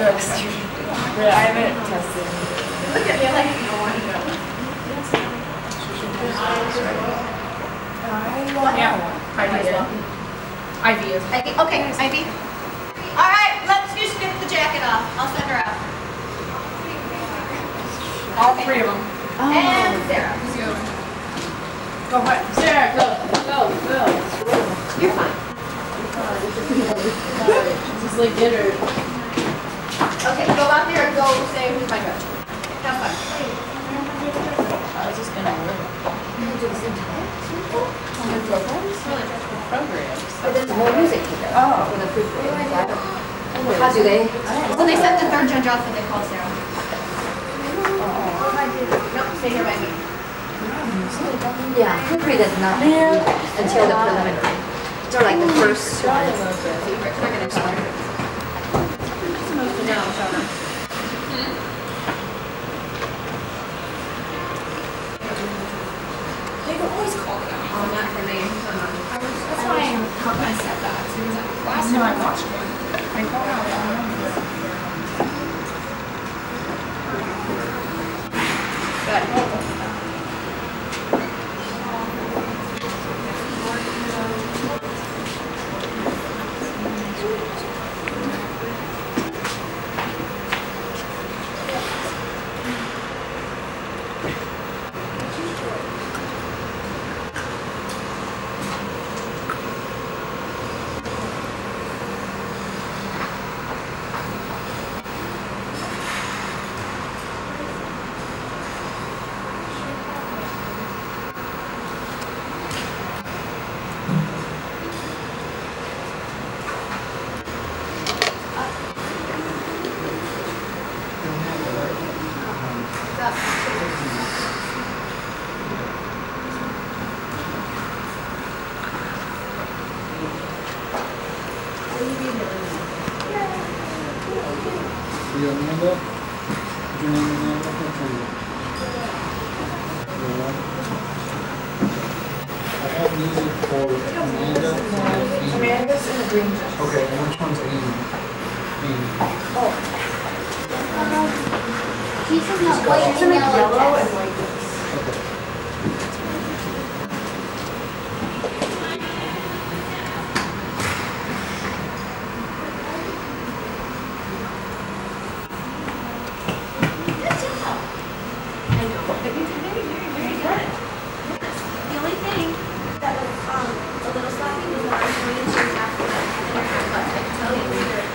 extreme. But I haven't tested. Look at me like you don't want to go. Yeah. I did. Ivy is. Ivy, okay, Ivy. All right, let's just get the jacket off. I'll send her out. All three of them. And Sarah. Go ahead. Sarah, go. Go, go. You're fine. Just like dinner. Okay, go out there and go say who's my judge. Have fun. I was just gonna programs. But there's more music here. Oh. For the food programs. How do they? When they sent the third judge off, then they called Sarah. Oh. No, stay here by me. Yeah, pre does not until the preliminary. So like the first one. Secret, we're gonna tell her. Supposed to know, them. They could always call me out. Oh, not for me. Uh-uh. That's why I caught myself that. Was last time I watched it. I called out. So your Amanda, what's your? I'll tell you. Have music for Amanda and Amanda's in the green dress. Okay, and which one's Amy? Amy. Oh. Um, He's in the got white It's and in yellow yellow and like I very, very, very good. The only thing that was a little sloppy was not going into in your hand, but I can tell you, either a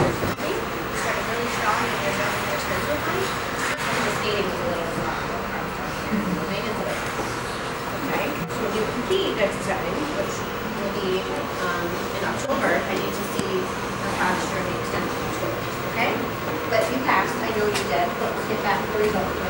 or something. You started really strong and you're going your turns were fine. And the skating was a little sloppy. The. Okay, so when you compete which will be in October, I need to see the posture and the of okay? But you passed, I know you did, but we'll get back to the results